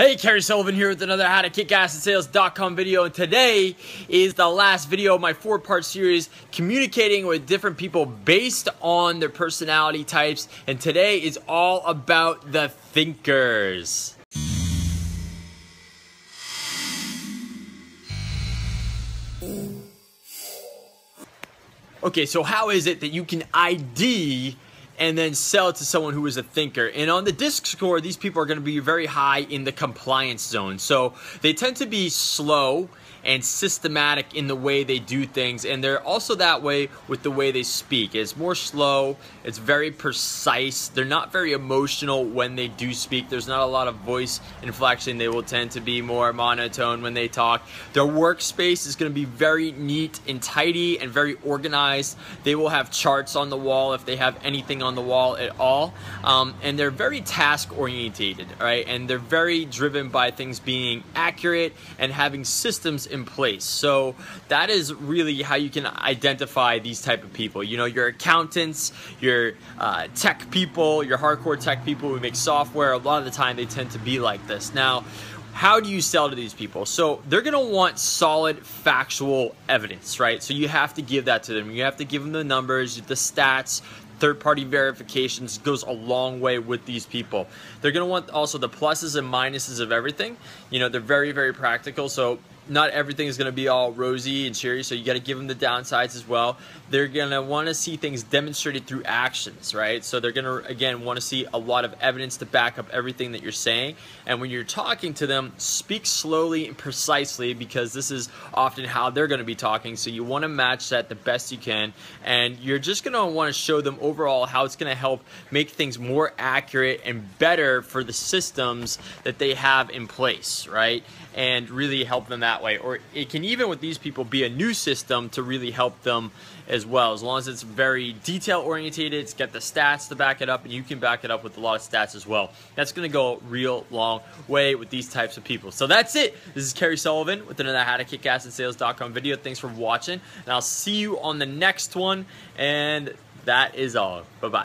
Hey, Kerry Sullivan here with another How to Kick Ass in Sales.com video. And today is the last video of my four part series communicating with different people based on their personality types. And today is all about the thinkers. Okay, so how is it that you can ID and then sell it to someone who is a thinker. And on the DISC score, these people are going to be very high in the compliance zone. So they tend to be slow and systematic in the way they do things and they're also that way with the way they speak. It's more slow it's very precise they're not very emotional when they do speak. There's not a lot of voice inflection. They will tend to be more monotone when they talk. Their workspace is going to be very neat and tidy and very organized. They will have charts on the wall if they have anything on the wall at all um, and they're very task orientated right and they're very driven by things being accurate and having systems in place. So that is really how you can identify these type of people. You know, your accountants, your uh, tech people, your hardcore tech people who make software, a lot of the time they tend to be like this. Now, how do you sell to these people? So they're gonna want solid factual evidence, right? So you have to give that to them. You have to give them the numbers, the stats, third-party verifications goes a long way with these people. They're gonna want also the pluses and minuses of everything. You know, they're very, very practical. So not everything is going to be all rosy and cheery, so you got to give them the downsides as well. They're going to want to see things demonstrated through actions, right? So they're going to, again, want to see a lot of evidence to back up everything that you're saying. And when you're talking to them, speak slowly and precisely because this is often how they're going to be talking. So you want to match that the best you can. And you're just going to want to show them overall how it's going to help make things more accurate and better for the systems that they have in place, right? And really help them that way. Or it can even with these people be a new system to really help them as well. As long as it's very detail orientated, it's got the stats to back it up, and you can back it up with a lot of stats as well. That's going to go a real long way with these types of people. So that's it. This is Kerry Sullivan with another How to Kick Ass in Sales.com video. Thanks for watching, and I'll see you on the next one. And that is all. Bye bye.